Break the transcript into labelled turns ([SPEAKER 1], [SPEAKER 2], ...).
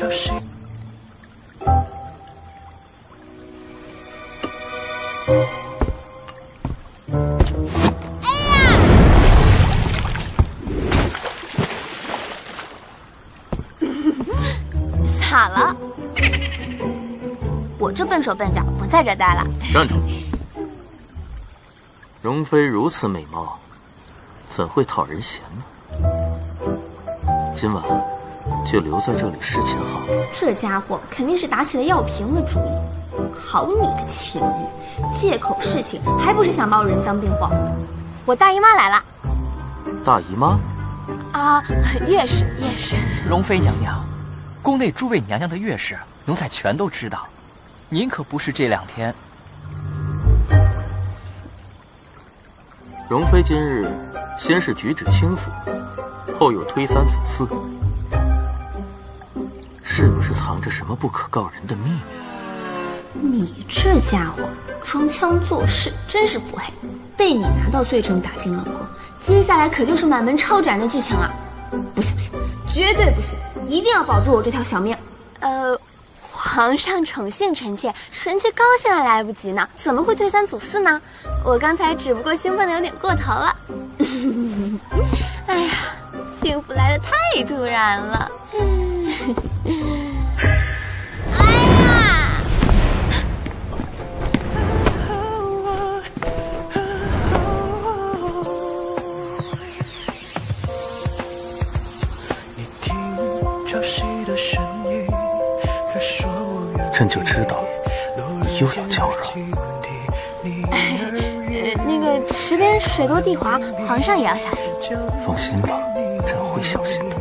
[SPEAKER 1] 就是。哎呀。咋了？我这笨手笨脚，不在这待了。
[SPEAKER 2] 站住！容妃如此美貌，怎会讨人嫌呢？今晚。就留在这里侍寝好了。
[SPEAKER 1] 这家伙肯定是打起了药瓶的主意。好你个秦玉，借口侍寝，还不是想把我人赃并获？我大姨妈来了。
[SPEAKER 2] 大姨妈？
[SPEAKER 1] 啊，月事，月事。
[SPEAKER 3] 容妃娘娘，宫内诸位娘娘的月事，奴才全都知道。您可不是这两天。
[SPEAKER 2] 容妃今日先是举止轻浮，后又推三阻四，是不是藏着什么不可告人的秘密？
[SPEAKER 1] 你这家伙装腔作势，真是腹黑！被你拿到罪证打进冷宫，接下来可就是满门抄斩的剧情了。不行不行，绝对不行！一定要保住我这条小命。呃，皇上宠幸臣妾，臣妾高兴还来不及呢，怎么会推三阻四呢？我刚才只不过兴奋的有点过头了。哎呀，幸福来的太突然了。
[SPEAKER 2] 朕就知道你又要娇柔。
[SPEAKER 1] 那个池边水多地滑，皇上也要小心。
[SPEAKER 2] 放心吧，朕会小心的。